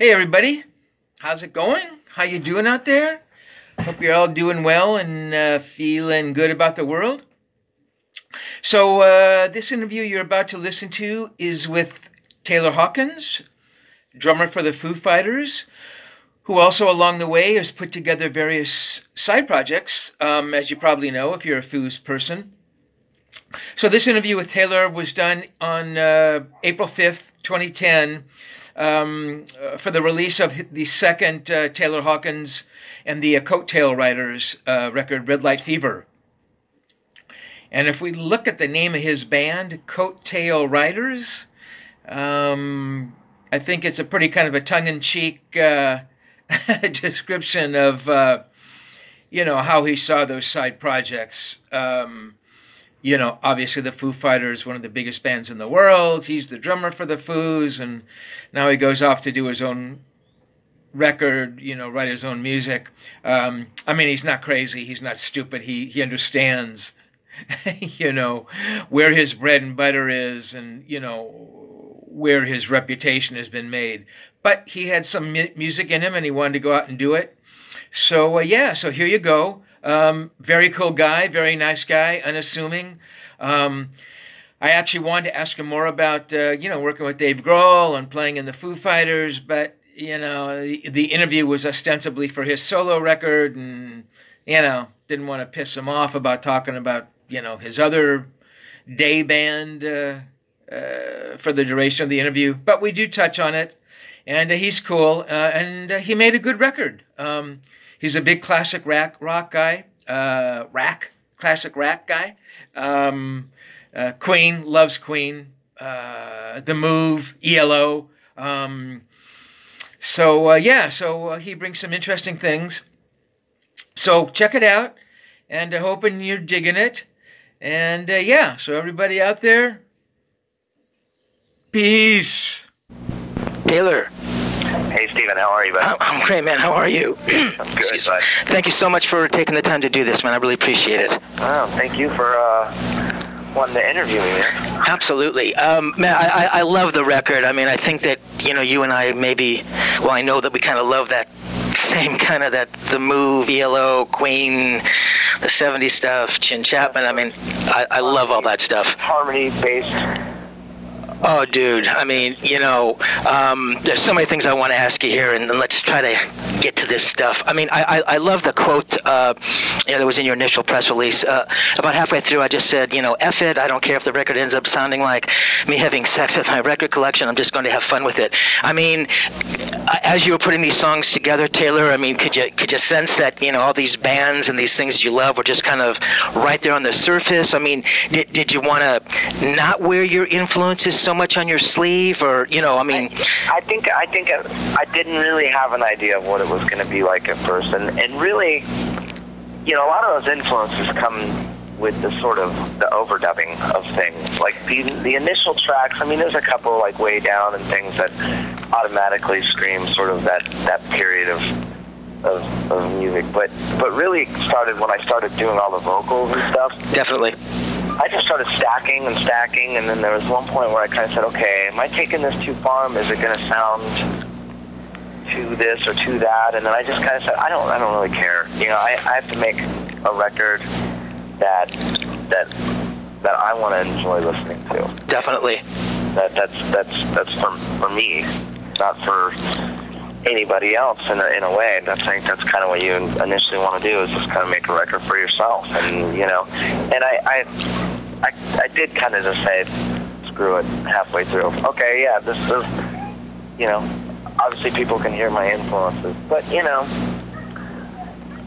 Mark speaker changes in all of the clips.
Speaker 1: Hey everybody, how's it going? How you doing out there? Hope you're all doing well and uh, feeling good about the world. So uh, this interview you're about to listen to is with Taylor Hawkins, drummer for the Foo Fighters, who also along the way has put together various side projects, um, as you probably know if you're a Foos person. So this interview with Taylor was done on uh, April 5th, 2010 um, uh, for the release of the second uh, Taylor Hawkins and the uh, Coattail Riders record, Red Light Fever. And if we look at the name of his band, Coattail Riders, um, I think it's a pretty kind of a tongue-in-cheek uh, description of, uh, you know, how he saw those side projects. Um, you know, obviously the Foo Fighters, one of the biggest bands in the world. He's the drummer for the Foos, and now he goes off to do his own record, you know, write his own music. Um, I mean, he's not crazy. He's not stupid. He he understands, you know, where his bread and butter is, and you know where his reputation has been made. But he had some mu- music in him, and he wanted to go out and do it. So uh, yeah, so here you go. Um, very cool guy, very nice guy, unassuming. Um, I actually wanted to ask him more about, uh, you know, working with Dave Grohl and playing in the Foo Fighters, but, you know, the, the interview was ostensibly for his solo record and, you know, didn't want to piss him off about talking about, you know, his other day band uh, uh, for the duration of the interview. But we do touch on it, and uh, he's cool, uh, and uh, he made a good record. Um, He's a big classic rock rock guy, uh, rack classic rack guy. Um, uh, Queen loves Queen. Uh, the Move, ELO. Um, so uh, yeah, so uh, he brings some interesting things. So check it out, and uh, hoping you're digging it. And yeah, so everybody out there, peace.
Speaker 2: Taylor.
Speaker 3: Hey, Steven, how are you, bud?
Speaker 2: I'm great, man. How are you?
Speaker 3: I'm good, bud.
Speaker 2: Thank you so much for taking the time to do this, man. I really appreciate it.
Speaker 3: Oh, thank you for uh, wanting to interview me, man.
Speaker 2: Absolutely, um, man. I, I, I love the record. I mean, I think that you know, you and I maybe. Well, I know that we kind of love that same kind of that the move, ELO, Queen, the '70s stuff, Chinn Chapman. I mean, I, I love all that stuff.
Speaker 3: Harmony based
Speaker 2: Oh, dude. I mean, you know, um, there's so many things I want to ask you here, and, and, let's try to get to this stuff. I mean, I, I, I love the quote uh, you know, that was in your initial press release. Uh, about halfway through, I just said, you know, F it. I don't care if the record ends up sounding like me having sex with my record collection. I'm just going to have fun with it. I mean, as you were putting these songs together, Taylor, I mean, could you could you sense that you know all these bands and these things you love were just kind of right there on the surface? I mean, did did you want to not wear your influences so much on your sleeve, or you know, I mean,
Speaker 3: I, I think I think I didn't really have an idea of what it was going to be like at first, and and really, you know, a lot of those influences come with the sort of the overdubbing of things. Like the the initial tracks, I mean, there's a couple like way down and things that automatically scream sort of that that period of of, of music. But but really started when I started doing all the vocals and stuff.
Speaker 2: Definitely.
Speaker 3: I just started stacking and stacking, and then there was one point where I kind of said, "Okay, am I taking this too far? Is it going to sound to this or to that?" And then I just kind of said, "I don't, I don't really care. You know, I, I have to make a record that that that I want to enjoy listening to.
Speaker 2: Definitely.
Speaker 3: That that's that's that's for for me, not for anybody else in a, in a way. I think that's kind of what you initially want to do is just kind of make a record for yourself, and you know, and I I I, I did kind of just say screw it halfway through. Okay, yeah, this is you know, obviously people can hear my influences, but you know,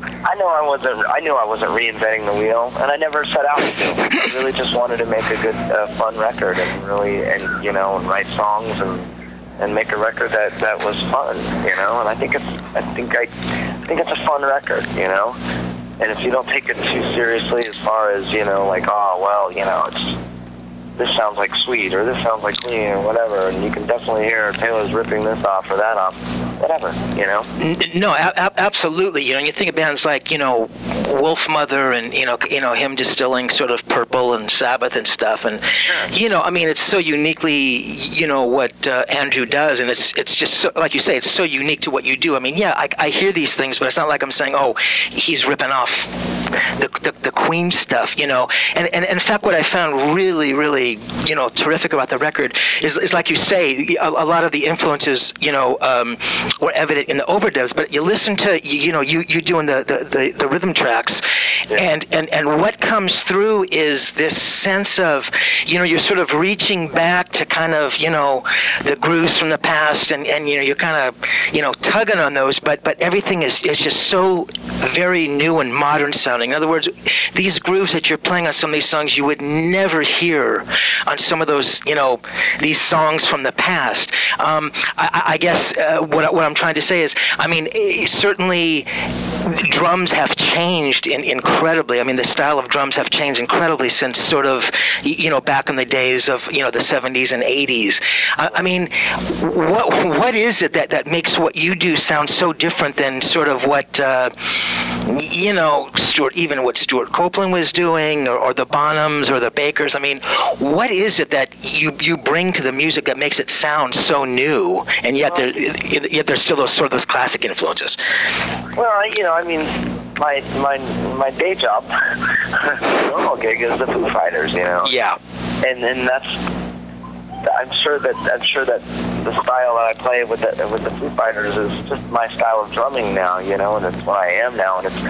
Speaker 3: I know I wasn't. I knew I wasn't reinventing the wheel, and I never set out to. I really just wanted to make a good, uh, fun record, and really, and you know, and write songs and and make a record that that was fun, you know. And I think it's. I think I, I think it's a fun record, you know. And if you don't take it too seriously, as far as you know, like, oh well, you know, it's this sounds like Sweet or this sounds like Queen or whatever, and you can definitely hear Taylor's ripping this off or that off, whatever, you know.
Speaker 2: No, a- absolutely. You know, you think of bands like you know Wolfmother and you know you know him distilling sort of purple and Sabbath and stuff and you know I mean it's so uniquely you know what uh, Andrew does and it's it's just so, like you say it's so unique to what you do. I mean yeah I, I hear these things but it's not like I'm saying oh he's ripping off the, the, the Queen stuff you know and, and in fact what I found really really you know terrific about the record is, is like you say a, a lot of the influences you know um, were evident in the overdubs but you listen to you, you know you you doing the, the, the, the rhythm tracks yeah. and, and and what comes through is this sense of you know you're sort of reaching back to kind of you know the grooves from the past and, and you know you're kind of you know tugging on those but but everything is, is just so very new and modern sounding in other words these grooves that you're playing on some of these songs you would never hear on some of those you know these songs from the past um, I, I, guess uh, what, what I'm trying to say is I mean certainly drums have changed in, incredibly. I mean, the style of drums have changed incredibly since sort of, you know, back in the days of, you know, the 70s and 80s. I, I mean, what what is it that, that makes what you do sound so different than sort of what, uh, you know, Stewart, even what Stewart Copeland was doing or, or the Bonhams or the Bakers? I mean, what is it that you, you bring to the music that makes it sound so new and yet, there, yet there's still those sort of those classic influences?
Speaker 3: Well, you know, I mean, my my my day job, normal gig is the Foo Fighters, you know.
Speaker 2: Yeah.
Speaker 3: And and that's I'm sure that I'm sure that the style that I play with the with the Foo Fighters is just my style of drumming now, you know, and it's what I am now, and it's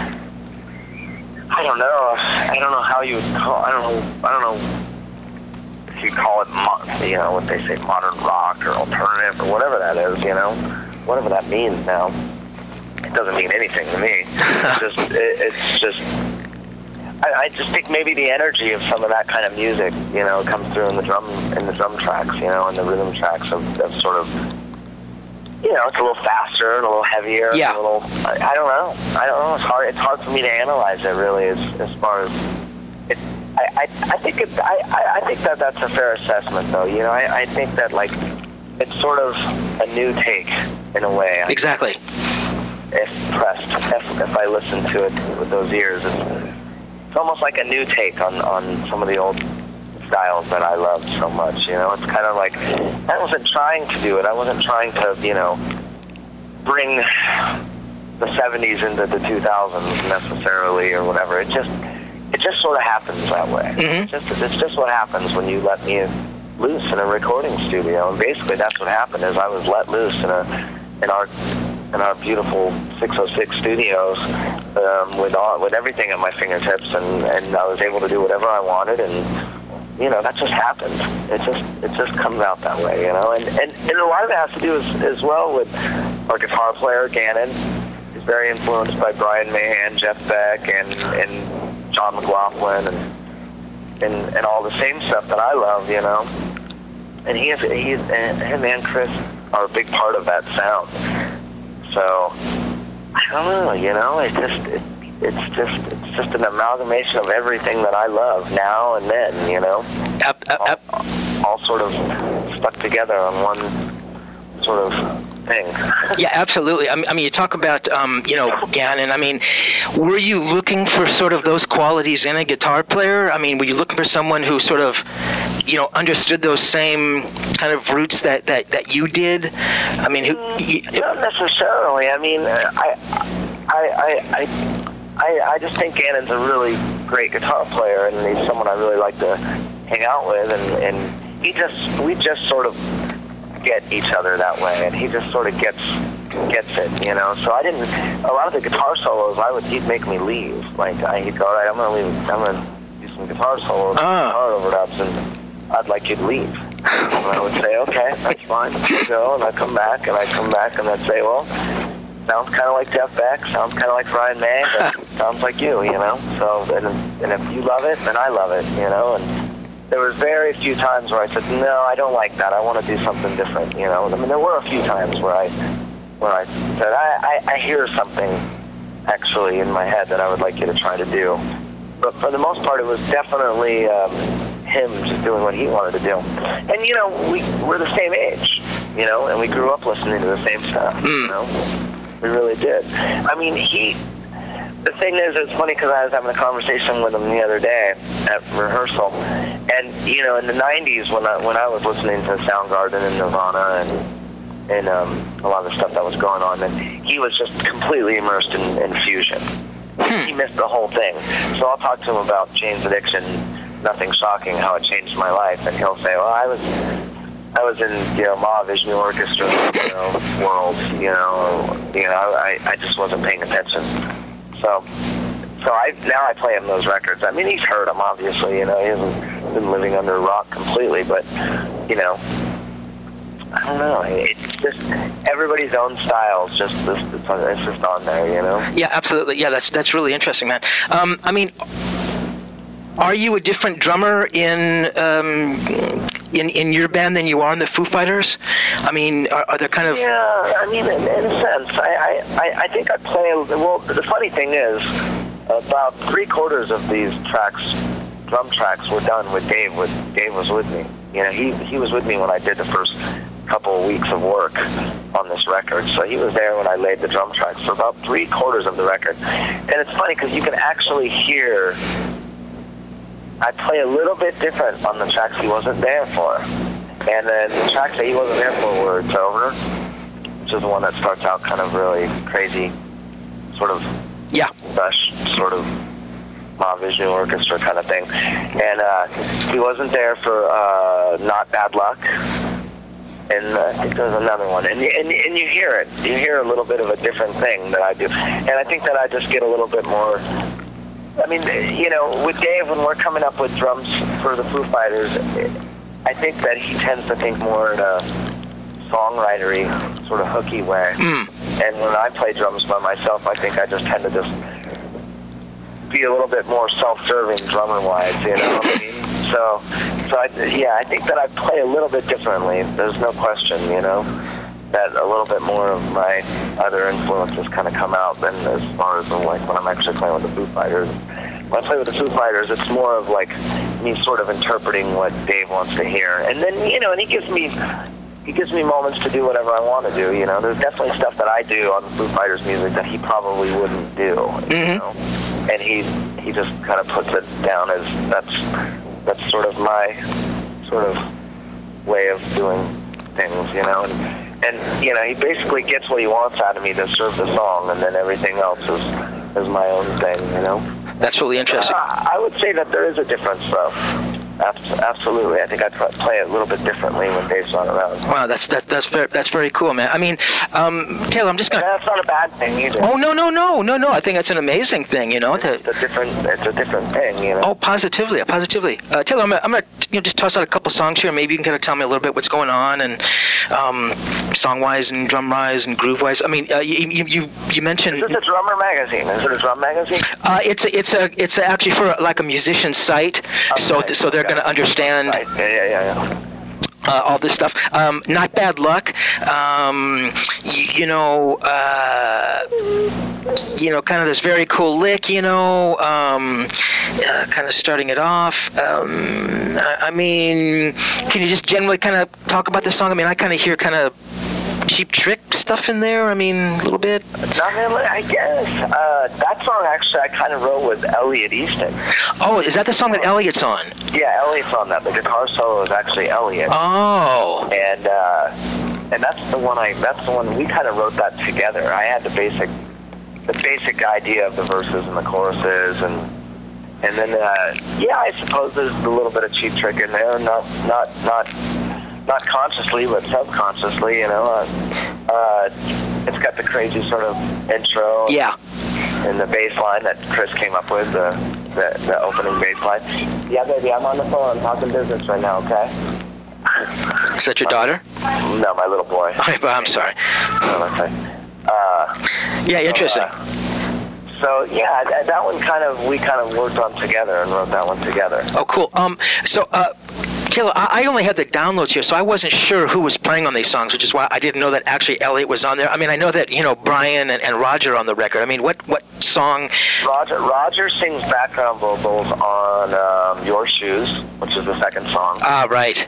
Speaker 3: I don't know, I don't know how you would call, I don't know, I don't know if you call it, you know, what they say, modern rock or alternative or whatever that is, you know, whatever that means now doesn't mean anything to me. it's just, it, it's just, I, I just think maybe the energy of some of that kind of music, you know, comes through in the drum, in the drum tracks, you know, and the rhythm tracks of, of sort of, you know, it's a little faster and a little heavier.
Speaker 2: Yeah.
Speaker 3: A little, I, I don't know. I don't know. It's hard. It's hard for me to analyze it really, as as far as it. I, I, I think it, I, I think that that's a fair assessment, though. You know, I, I think that like it's sort of a new take in a way.
Speaker 2: Exactly
Speaker 3: if pressed, if, if I listen to it with those ears. It's, it's almost like a new take on, on some of the old styles that I loved so much. You know, it's kind of like I wasn't trying to do it. I wasn't trying to, you know, bring the 70s into the 2000s necessarily or whatever. It just it just sort of happens that way.
Speaker 2: Mm-hmm.
Speaker 3: It's just it's just what happens when you let me loose in a recording studio. And basically, that's what happened. Is I was let loose in a in our in our beautiful 606 studios um, with all, with everything at my fingertips, and, and I was able to do whatever I wanted, and you know that just happened. It just it just comes out that way, you know. And and, and a lot of it has to do as, as well with our guitar player Gannon. He's very influenced by Brian May, Jeff Beck, and and John McLaughlin, and and and all the same stuff that I love, you know. And he is he's and him and Chris are a big part of that sound. So I don't know, you know, it's just it, it's just it's just an amalgamation of everything that I love now and then, you know.
Speaker 2: Up, up, up.
Speaker 3: All, all sort of stuck together on one sort of thing.
Speaker 2: yeah, absolutely. I mean, you talk about, um, you know, Gannon. I mean, were you looking for sort of those qualities in a guitar player? I mean, were you looking for someone who sort of, you know, understood those same kind of roots that, that, that you did? I mean, who? You,
Speaker 3: Not necessarily. I mean, I, I, I, I, I, I just think Gannon's a really great guitar player, and he's someone I really like to hang out with, and, and he just, we just sort of get each other that way, and he just sort of gets gets it, you know. So I didn't. A lot of the guitar solos, I would he'd make me leave. Like I, he'd go, all right, I'm gonna leave. I'm gonna do some guitar solos,
Speaker 2: uh.
Speaker 3: guitar overdubs, and I'd like you to leave. And I would say, okay, that's fine. I go, and I come back, and I come back, and I'd say, well, sounds kind of like Jeff Beck, sounds kind of like Brian May, but sounds like you, you know. So, and, and if you love it, then I love it, you know. And there was very few times where I said, no, I don't like that. I want to do something different. You know, I mean, there were a few times where I, where I said, I, I, I hear something actually in my head that I would like you to try to do. But for the most part, it was definitely um, him just doing what he wanted to do. And you know, we we're the same age, you know, and we grew up listening to the same stuff.
Speaker 2: Mm.
Speaker 3: You know, we really did. I mean, he the thing is, it's funny because I was having a conversation with him the other day at rehearsal, and you know, in the '90s when I when I was listening to Soundgarden and Nirvana and and um, a lot of the stuff that was going on, and he was just completely immersed in, in fusion. He missed the whole thing. So I'll talk to him about Jane's Addiction, Nothing Shocking, how it changed my life, and he'll say, "Well, I was." I was in, you know, Mahavishnu Orchestra, you know, world, you know, you know, I, I just wasn't paying attention. So, so I now I play him those records. I mean, he's heard them obviously. You know, he hasn't been living under a rock completely, but you know, I don't know. It's just everybody's own style. It's just it's, it's just on there. You know.
Speaker 2: Yeah, absolutely. Yeah, that's that's really interesting, man. Um, I mean, are you a different drummer in um, in in your band than you are in the Foo Fighters? I mean, are, are there kind of
Speaker 3: Yeah, I mean, in, in a sense, I, I, I- think I play. Well, the funny thing is, about three quarters of these tracks, drum tracks, were done with Dave. With Dave was with me. You know, he he was with me when I did the first couple of weeks of work on this record. So he was there when I laid the drum tracks for about three quarters of the record. And it's funny because you can actually hear. I play a little bit different on the tracks he wasn't there for. And then the tracks that he wasn't there for were It's Over, which is the one that starts out kind of really crazy, sort of
Speaker 2: yeah?
Speaker 3: lush, sort of Mahavishnu Orchestra kind of thing. And uh, he wasn't there for uh, Not Bad Luck. And uh, I think there's another one. And, and, and you hear it. You hear a little bit of a different thing that I do. And I think that I just get a little bit more I mean, you know, with Dave, when we're coming up with drums for the Foo Fighters, I think that he tends to think more in a songwritery, sort of hooky way. Mm. And when I play drums by myself, I think I just tend to just be a little bit more self-serving drummer-wise, you know what I mean? So, so I, yeah, I think that I play a little bit differently. There's no question, you know that a little bit more of my other influences kind of come out than as far as like when I'm actually playing with the Foo Fighters. When I play with the Foo Fighters, it's more of like me sort of interpreting what Dave wants to hear, and then you know, and he gives me he gives me moments to do whatever I want to do. You know, there's definitely stuff that I do on the Foo Fighters music that he probably wouldn't do. You mm-hmm. know, and he he just kind of puts it down as that's that's sort of my sort of way of doing things. You know, and and you know he basically gets what he wants out of me to serve the song, and then everything else is is my own thing. You know.
Speaker 2: That's really interesting.
Speaker 3: Uh, I would say that there is a difference, though. Abs- absolutely, I think I pl- play it a little bit differently when Dave's not around.
Speaker 2: Wow, that's that, that's very, that's very cool, man. I mean, um, Taylor, I'm just gonna.
Speaker 3: that's not a bad thing either.
Speaker 2: Oh no no no no no! I think that's an amazing thing, you know. To,
Speaker 3: It's a different, it's a different thing, you know.
Speaker 2: Oh, positively, positively. Uh, Taylor, I'm gonna, I'm gonna you know, just toss out a couple songs here. Maybe you can kind of tell me a little bit what's going on and um, song-wise and drum-wise and groove-wise. I mean, uh, you, you you you mentioned
Speaker 3: Is this a drummer magazine? Is it a drum magazine?
Speaker 2: uh, it's a, it's a it's a, actually for like a musician site, so so they're
Speaker 3: okay.
Speaker 2: gonna understand
Speaker 3: Right. Yeah, yeah, yeah, yeah.
Speaker 2: uh, all this stuff. Um, not bad luck. Um, you, you know, uh, you know, kind of this very cool lick. You know, um, uh, kind of starting it off. Um, I, I mean, can you just generally kind of talk about the song? I mean, I kind of hear kind of cheap trick stuff in there. I mean, a little bit.
Speaker 3: Not really, I guess. Uh, that song actually I kind of wrote with Elliot Easton.
Speaker 2: Oh, is that the song that Elliot's on?
Speaker 3: Yeah, Elliot's on that. The guitar solo is actually Elliot.
Speaker 2: Oh,
Speaker 3: and uh, and that's the one I that's the one we kind of wrote that together. I had the basic the basic idea of the verses and the choruses and and then uh, yeah, I suppose there's a little bit of cheap trick in there, not not not not consciously but subconsciously, you know. Uh, uh, it's got the crazy sort of intro
Speaker 2: yeah.
Speaker 3: and the bass line that Chris came up with, the, the, the opening bass line. Yeah, baby, I'm on the phone. I'm talking business right now, okay?
Speaker 2: Is that your daughter?
Speaker 3: No, my little boy.
Speaker 2: Oh, I'm sorry.
Speaker 3: Oh, okay. Uh,
Speaker 2: Yeah, interesting.
Speaker 3: so yeah, that, that one kind of we kind of worked on together and wrote that one together.
Speaker 2: Oh, cool. Um, so, uh, Taylor, I, I only had the downloads here, so I wasn't sure who was playing on these songs, which is why I didn't know that actually Elliot was on there. I mean, I know that you know Brian and, and Roger are on the record. I mean, what what song?
Speaker 3: Roger Roger sings background vocals on um, Your Shoes, which is the second song,
Speaker 2: Ah, right.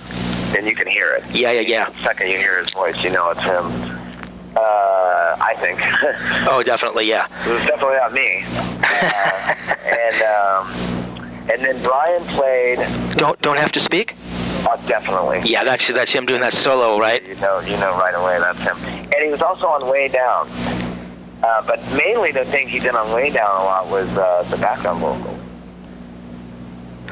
Speaker 3: and you can hear it.
Speaker 2: Yeah, yeah, yeah.
Speaker 3: The second you hear his voice, you know it's him. Uh, I I think.
Speaker 2: Oh, definitely, yeah.
Speaker 3: it was definitely not me. Uh, and um, and then Brian played.
Speaker 2: Don't don't have to speak.
Speaker 3: Uh, definitely.
Speaker 2: Yeah, that's that's him doing that solo, right?
Speaker 3: You know, you know right away that's him. And he was also on Way Down. Uh, but mainly the thing he did on Way Down a lot was uh, the background vocal.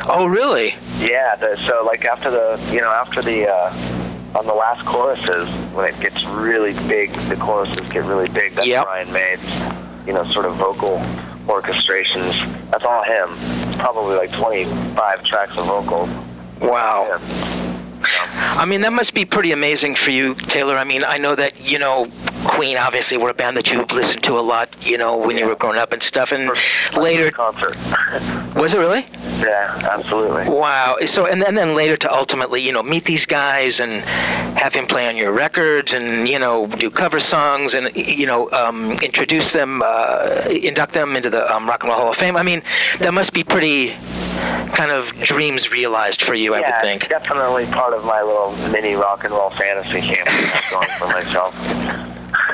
Speaker 2: Oh, really?
Speaker 3: Yeah, the, so like after the, you know, after the, uh, on the last choruses, when it gets really big, the choruses get really big, that's
Speaker 2: Yep.
Speaker 3: Brian May's, you know, sort of vocal orchestrations. That's all him. Probably like 25 tracks of vocals.
Speaker 2: Wow.
Speaker 3: Yeah.
Speaker 2: I mean, that must be pretty amazing for you, Taylor. I mean, I know that you know Queen obviously were a band that you listened to a lot, you know, when you were growing up and stuff. And
Speaker 3: First-
Speaker 2: later,
Speaker 3: concert.
Speaker 2: was it really?
Speaker 3: yeah, absolutely.
Speaker 2: Wow. So and then, then later to ultimately, you know, meet these guys and have him play on your records and you know do cover songs and you know um, introduce them, uh, induct them into the um, Rock and Roll Hall of Fame. I mean, that must be pretty kind of dreams realized for you, I would think.
Speaker 3: definitely part of my little mini rock and roll fantasy camp going for myself.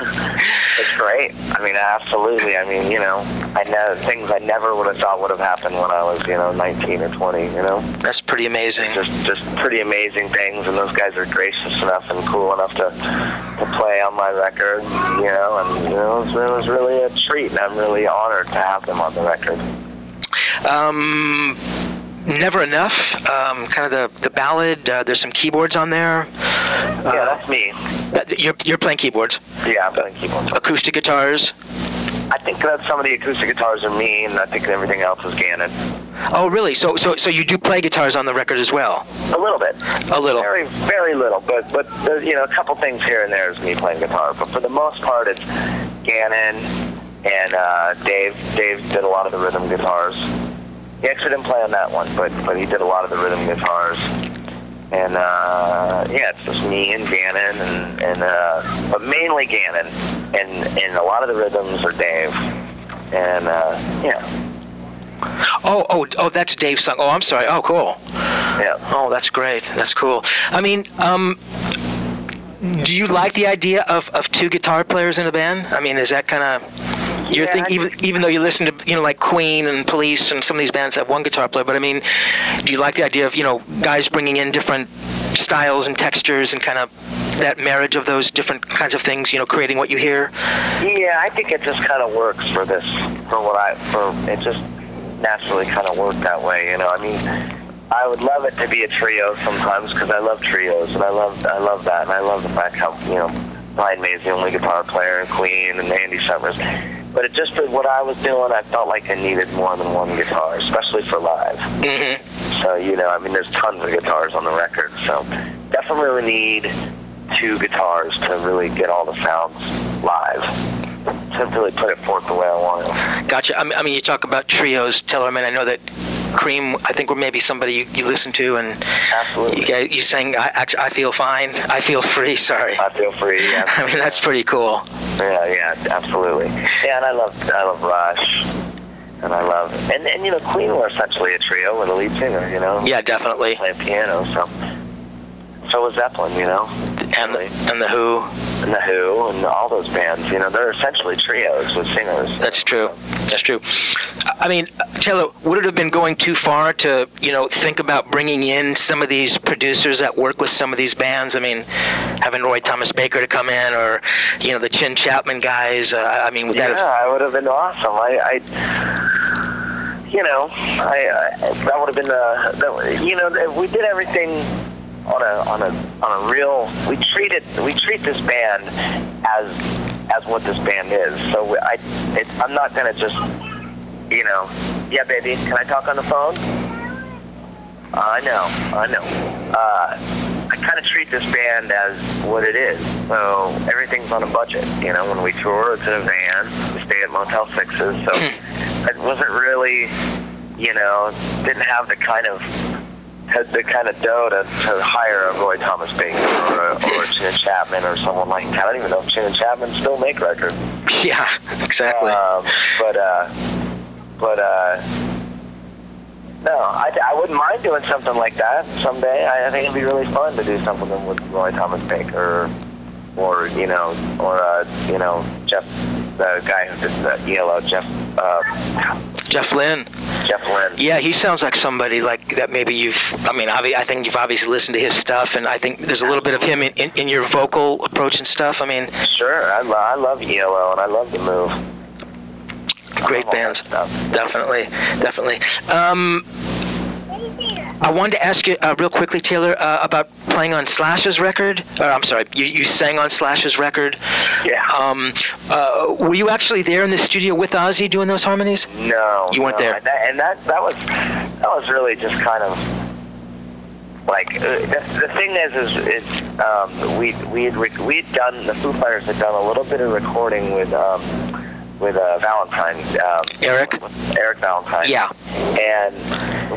Speaker 3: it's great. I mean, absolutely. I mean, you know, I know things I never would have thought would have happened when I was, you know, 19 or 20. You know,
Speaker 2: That's pretty amazing.
Speaker 3: just just pretty amazing things, and those guys are gracious enough and cool enough to to play on my record. You know, and you know, it was, it was really a treat, and I'm really honored to have them on the record.
Speaker 2: Um, Never Enough, um, kind of the, the ballad. Uh, there's some keyboards on there.
Speaker 3: yeah,
Speaker 2: Uh,
Speaker 3: that's me.
Speaker 2: that- you're, you're playing keyboards,
Speaker 3: Yeah, I'm playing keyboards.
Speaker 2: acoustic guitars.
Speaker 3: I think that some of the acoustic guitars are me, and I think everything else is Gannon.
Speaker 2: Oh, really? So, so, so you do play guitars on the record as well?
Speaker 3: A little bit.
Speaker 2: A little.
Speaker 3: Very, very little, but but there's, you know a couple things here and there is me playing guitar. But for the most part, it's Gannon and uh, Dave. Dave did a lot of the rhythm guitars. He actually didn't play on that one, but but he did a lot of the rhythm guitars. And uh, yeah, it's just me and Gannon, and and uh, but mainly Gannon, and and a lot of the rhythms are Dave. And uh, yeah,
Speaker 2: Oh, oh, oh, that's Dave's song. Oh, I'm sorry. Oh, cool.
Speaker 3: yeah.
Speaker 2: Oh, that's great. That's cool. I mean, um, do you like the idea of, of two guitar players in a band? I mean, is that kind of your
Speaker 3: Yeah,
Speaker 2: Even even though you listen to you know like Queen and Police and some of these bands have one guitar player, but I mean, do you like the idea of you know guys bringing in different styles and textures and kind of that marriage of those different kinds of things? You know, creating what you hear.
Speaker 3: Yeah, I think it just kind of works for this, for what I, for it just naturally kind of worked that way. You know, I mean, I would love it to be a trio sometimes because I love trios and I love, I love that, and I love the fact how you know Brian May's the only guitar player in Queen and Andy Summers. But it just for what I was doing, I felt like I needed more than one guitar, especially for live.
Speaker 2: hmm
Speaker 3: So, you know, I mean, there's tons of guitars on the record, so definitely need two guitars to really get all the sounds live, to really put it forth the way I want it.
Speaker 2: Gotcha. I mean, I mean, you talk about trios, mean, I know that Cream. I think were maybe somebody you, you listen to, and
Speaker 3: Absolutely.
Speaker 2: you guys, you sang. I, actually, I feel fine. I feel free. Sorry.
Speaker 3: I feel free. Yeah,
Speaker 2: I mean, that's pretty cool.
Speaker 3: yeah, yeah, absolutely. Yeah, and I love, I love Rush, and I love, and and you know, Queen were essentially a trio with a lead singer, you know,
Speaker 2: Yeah, definitely.
Speaker 3: playing piano. So, so was Zeppelin, you know,
Speaker 2: And the, and the Who.
Speaker 3: and the Who, and all those bands. You know, they're essentially trios with singers.
Speaker 2: That's true. That's true. I mean, Taylor, would it have been going too far to, you know, think about bringing in some of these producers that work with some of these bands? I mean, having Roy Thomas Baker to come in, or you know, the Chinn Chapman guys. Uh, I mean, would that
Speaker 3: Yeah,
Speaker 2: have?
Speaker 3: I would have been awesome. I, I you know, I, I that would have been the, the, you know, we did everything on a on a on a real. We treated we treat this band as as what this band is. So I, it's, I'm not gonna just, you know, yeah, baby, can I talk on the phone? I know, I know. Uh, I kind of treat this band as what it is. So everything's on a budget. You know, when we tour, it's in a van. We stay at Motel Sixes. So it wasn't really, you know, didn't have the kind of had the kind of dough to, to hire a Roy Thomas Baker or a, or a Chinn Chapman or someone like that. I don't even know if Chinn and Chapman still make records.
Speaker 2: Yeah, exactly.
Speaker 3: Um, but uh, but uh, no, I, I wouldn't mind doing something like that someday. I, I think it'd be really fun to do something with Roy Thomas Baker, or, or you know, or uh, you know, Jeff, the guy who did the ELO, Jeff, uh,
Speaker 2: Jeff Lynne.
Speaker 3: Jeff Lynne.
Speaker 2: Yeah, he sounds like somebody like that. Maybe you've. I mean, I think you've obviously listened to his stuff, and I think there's a little bit of him in, in, in your vocal approach and stuff. I mean,
Speaker 3: Sure, I, lo- I love ELO and I love the move.
Speaker 2: Great bands. Definitely, definitely. Um, I wanted to ask you uh, real quickly, Taylor, uh, about playing on Slash's record. Or, I'm sorry, you, you sang on Slash's record.
Speaker 3: Yeah.
Speaker 2: Um, uh, were you actually there in the studio with Ozzy doing those harmonies?
Speaker 3: No,
Speaker 2: You weren't
Speaker 3: no.
Speaker 2: there.
Speaker 3: And that, and that that was that was really just kind of like uh, the, the thing is is, is um, we we had rec- we'd done the Foo Fighters had done a little bit of recording with um, with uh, Valentine um,
Speaker 2: Eric?
Speaker 3: Eric Valentine
Speaker 2: Yeah.
Speaker 3: and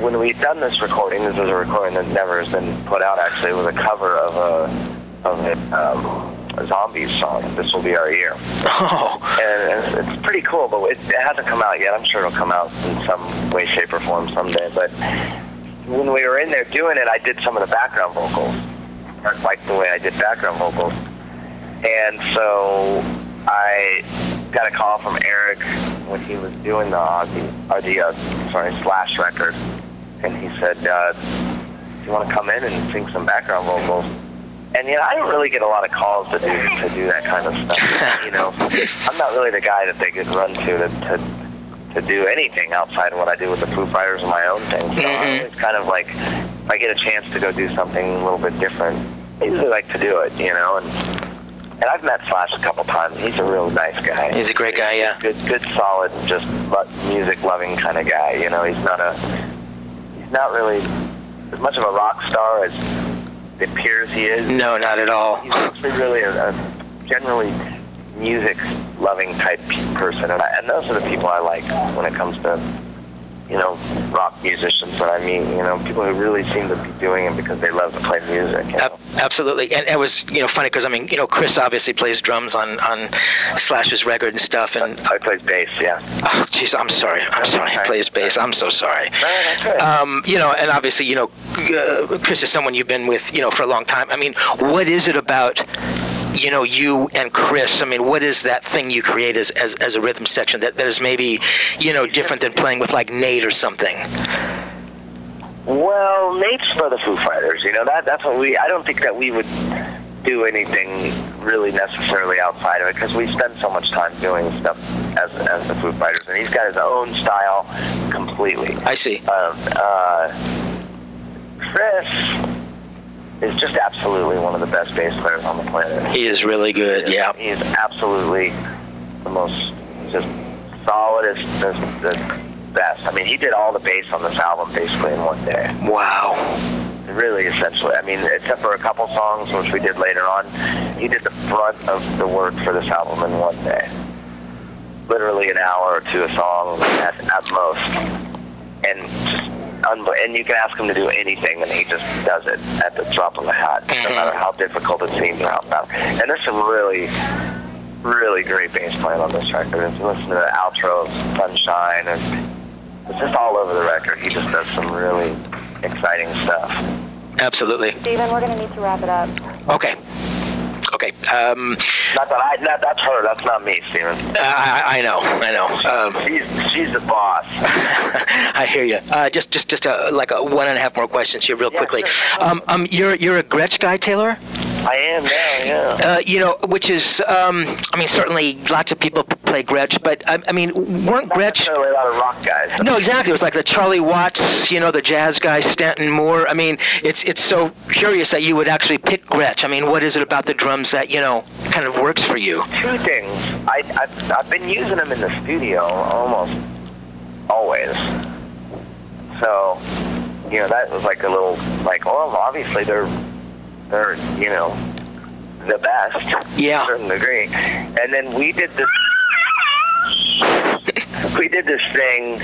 Speaker 3: when we'd done this recording this was a recording that never has been put out actually it was a cover of a of a, um, a zombies song this will be our year
Speaker 2: Oh,
Speaker 3: and it's, it's pretty cool, but it, it hasn't come out yet. I'm sure it'll come out in some way, shape, or form someday. But when we were in there doing it, I did some of the background vocals. I liked the way I did background vocals, and so I got a call from Eric when he was doing the Ozzy, or the uh, sorry Slash record, and he said, uh, "Do you want to come in and sing some background vocals?" And you know, I don't really get a lot of calls to do to do that kind of stuff. You know, I'm not really the guy that they could run to to to, to do anything outside of what I do with the Foo Fighters and my own thing. So I always kind of like, if I get a chance to go do something a little bit different, I usually like to do it. You know, and and I've met Slash a couple times. He's a real nice guy.
Speaker 2: he's a great guy. Yeah.
Speaker 3: Good, good, solid, just music loving kind of guy. You know, he's not a, he's not really as much of a rock star as it appears he is.
Speaker 2: No, not at all.
Speaker 3: He's actually really a, a generally music loving type person, and, I, and those are the people I like when it comes to, you know, rock musicians that I meet. You know, people who really seem to be doing it because they love to play music. You know?
Speaker 2: Absolutely, and it was you know funny because I mean you know Chris obviously plays drums on on Slash's record and stuff, and
Speaker 3: I play bass, yeah.
Speaker 2: oh jeez, I'm sorry, I'm sorry, he plays bass. I'm so sorry.
Speaker 3: No.
Speaker 2: Um, you know, and obviously, you know, uh, Chris is someone you've been with, you know, for a long time. I mean, what is it about, you know, you and Chris? I mean, what is that thing you create as, as, as a rhythm section that, that is maybe, you know, different than playing with like Nate or something?
Speaker 3: Well, Nate's for the Foo Fighters. You know that that's what we. I don't think that we would do anything really necessarily outside of it because we spend so much time doing stuff as as the Foo Fighters, and he's got his own style completely.
Speaker 2: I see.
Speaker 3: Um, uh, Chris is just absolutely one of the best bass players on the planet.
Speaker 2: He is really good. Yeah.
Speaker 3: He is absolutely the most just solidest, the, the best. I mean, he did all the bass on this album basically in one day.
Speaker 2: Wow.
Speaker 3: Really, essentially. I mean, except for a couple songs which we did later on, he did the front of the work for this album in one day. Literally an hour or two a song at, at most, and just and you can ask him to do anything, and he just does it at the drop of a hat, no
Speaker 2: Mhm.
Speaker 3: matter how difficult it seems or how tough. And there's some really, really great bass playing on this record. If you listen to the outro of Sunshine, and it's just all over the record. He just does some really exciting stuff.
Speaker 2: Absolutely.
Speaker 4: Steven, we're going to need to wrap it up.
Speaker 2: Okay. Okay. Um,
Speaker 3: Not that I, not, that's her. That's not me, Steven.
Speaker 2: I, I know. I know. Um,
Speaker 3: She's she's the boss.
Speaker 2: I hear you. Uh, just, just, just a, like a one and a half more questions here, real
Speaker 3: Yeah,
Speaker 2: quickly.
Speaker 3: sure.
Speaker 2: Um, um, you're, you're a Gretsch guy, Taylor.
Speaker 3: I am now, yeah.
Speaker 2: Uh, you know, which is, um, I mean, certainly lots of people play Gretsch, but I, I mean, weren't
Speaker 3: Not
Speaker 2: Gretsch?
Speaker 3: a lot of rock guys.
Speaker 2: No, exactly. It was like the Charlie Watts, you know, the jazz guy, Stanton Moore. I mean, it's it's so curious that you would actually pick Gretsch. I mean, what is it about the drums that you know kind of works for you?
Speaker 3: Two things. I I've, I've been using them in the studio almost always. So, you know, that was like a little like, well, obviously they're they're you know the best to a
Speaker 2: Yeah.
Speaker 3: certain degree. And then we did this we did this thing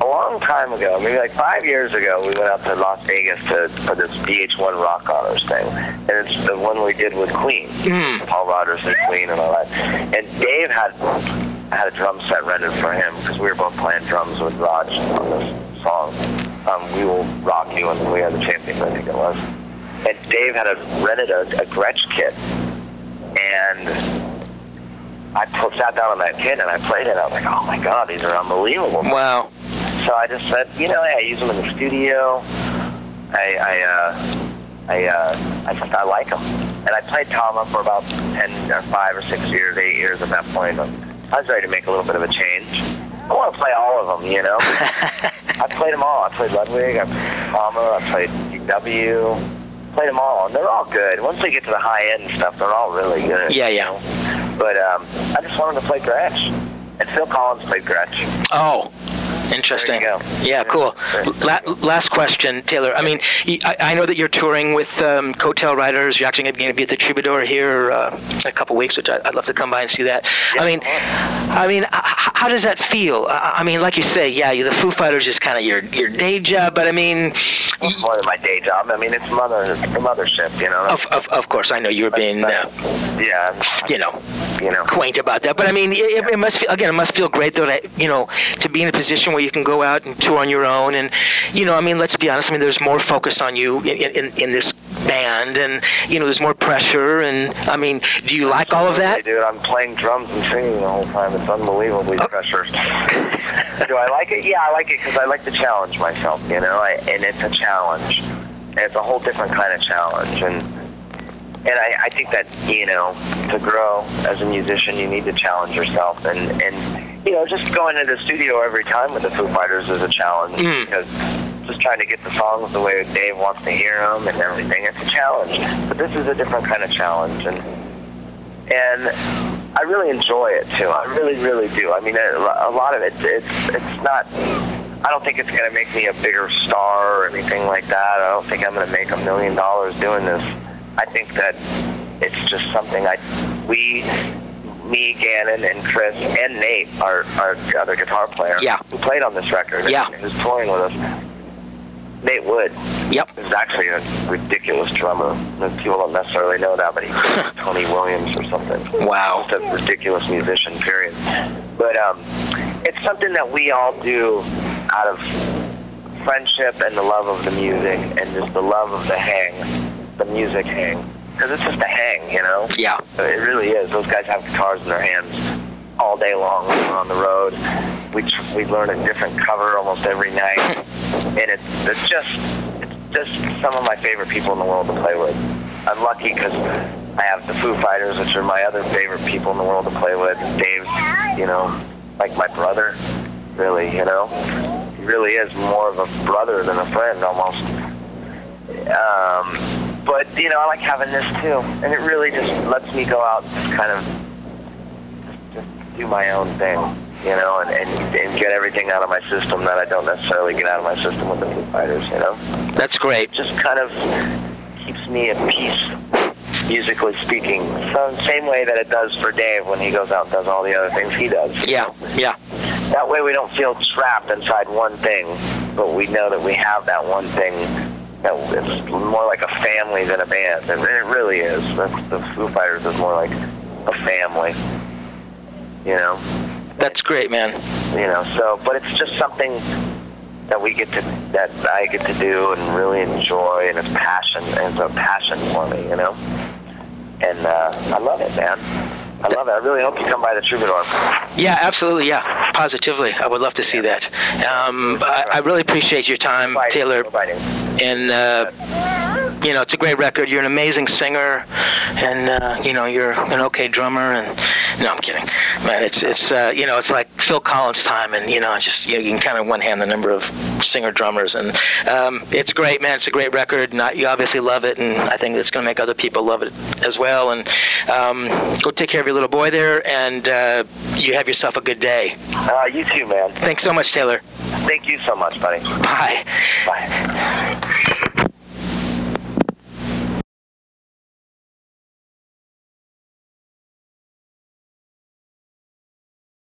Speaker 3: a long time ago, maybe like five years ago. We went out to Las Vegas to for this VH1 Rock Honors thing, and it's the one we did with Queen,
Speaker 2: Mm.
Speaker 3: Paul Rodgers and Queen and all that. And Dave had had a drum set rented for him because we were both playing drums with Raj on this song. Um, we will rock you, and we are the champions, I think it was. And Dave had a, rented a, a Gretsch kit, and I put, sat down on that kit and I played it. I was like, oh my god, these are unbelievable.
Speaker 2: Wow.
Speaker 3: So I just said, you know, hey, I use them in the studio. I I uh, I uh, I just I like them, and I played Tama for about ten or five or six years, eight years at that point. I was ready to make a little bit of a change. I want to play all of them, you know. I played them all. I played Ludwig. I played Tama. I played DW. Played them all, and they're all good. Once they get to the high end stuff, they're all really good.
Speaker 2: Yeah, yeah.
Speaker 3: But um, I just wanted to play Gretsch, and Phil Collins played Gretsch.
Speaker 2: Oh, interesting.
Speaker 3: There you go.
Speaker 2: Yeah, cool. La- last question, Taylor. I mean, I know that you're touring with um, Coattail Riders. You're actually going to be at the Troubadour here uh, in a couple weeks, which I, I'd love to come by and see that. I mean, I mean, how does that feel? I, I mean, like you say, yeah, the Foo Fighters is kind of your your day job, but I mean, y-
Speaker 3: more than my day job. I mean, it's mother, it's the mothership, you know.
Speaker 2: of, of, of course, I know you were being, uh,
Speaker 3: yeah,
Speaker 2: you know,
Speaker 3: you know.
Speaker 2: quaint about that. But I mean, it, it must feel again, it must feel great though that you know to be in a position where you can go out and tour on your own, and you know, I mean, let's be honest. I mean, there's more focus on you in in, in this band, and you know, there's more pressure, and I mean, do you like all of that?
Speaker 3: dude, I'm playing drums and singing the whole time. It's unbelievably
Speaker 2: Oh.
Speaker 3: pressure. Do I like it? Yeah, I like it because I like to challenge myself, you know. I, and it's a challenge. And it's a whole different kind of challenge, and and I, I think that you know to grow as a musician, you need to challenge yourself, and and you know just going into the studio every time with the Foo Fighters is a challenge
Speaker 2: Mm.
Speaker 3: because just trying to get the songs the way Dave wants to hear them and everything. It's a challenge, but this is a different kind of challenge, and and I really enjoy it too. I really, really do. I mean, a, a lot of it, it's it's not. I don't think it's going to make me a bigger star or anything like that. I don't think I'm going to make a million dollars doing this. I think that it's just something I we. Me, Gannon, and Chris, and Nate, our, our other guitar player,
Speaker 2: Yeah.
Speaker 3: who played on this record,
Speaker 2: Yeah.
Speaker 3: who's touring with us. Nate Wood,
Speaker 2: Yep.
Speaker 3: is actually a ridiculous drummer. And People don't necessarily know that, but he's Tony Williams or something.
Speaker 2: Wow.
Speaker 3: Just a ridiculous musician, period. But um, it's something that we all do out of friendship and the love of the music and just the love of the hang, the music hang. Because it's just a hang, you know?
Speaker 2: Yeah.
Speaker 3: It really is. Those guys have guitars in their hands all day long when we're on the road. We tr- we learn a different cover almost every night, and it's it's just it's just some of my favorite people in the world to play with. I'm lucky because I have the Foo Fighters, which are my other favorite people in the world to play with. Dave's, you know, like my brother, really, you know. He really is more of a brother than a friend almost. Um, but you know, I like having this too, and it really just lets me go out and just kind of do my own thing, you know, and, and and get everything out of my system that I don't necessarily get out of my system with the Foo Fighters, you know.
Speaker 2: That's great.
Speaker 3: Just kind of keeps me at peace, musically speaking. So same way that it does for Dave when he goes out and does all the other things he does.
Speaker 2: Yeah. Yeah.
Speaker 3: That way we don't feel trapped inside one thing, but we know that we have that one thing. That it's more like a family than a band, and it really is. That's, the Foo Fighters is more like a family. You know,
Speaker 2: That's great, man.
Speaker 3: you know. So, but it's just something that we get to, that I get to do and really enjoy, and it's passion, and it's a passion for me, you know. And uh, I love it, man. I love it. I really hope you come by the Troubadour.
Speaker 2: Yeah, absolutely. Yeah, positively. I would love to see that. Um, I, I really appreciate your time. Taylor.
Speaker 3: Bye.
Speaker 2: And uh, you know, it's a great record. You're an amazing singer, and uh, you know, you're an okay drummer. And no, I'm kidding, man. It's it's uh, you know, it's like Phil Collins time, and you know, just you, know, you can kind of one hand the number of singer drummers, and um, it's great, man. It's a great record. and I- you obviously love it, and I think it's going to make other people love it as well. And um, go take care of your little boy there, and uh, you have yourself a good day.
Speaker 3: Uh, you too, man.
Speaker 2: Thanks so much, Taylor.
Speaker 3: Thank you so much, buddy.
Speaker 2: Bye.
Speaker 3: Bye.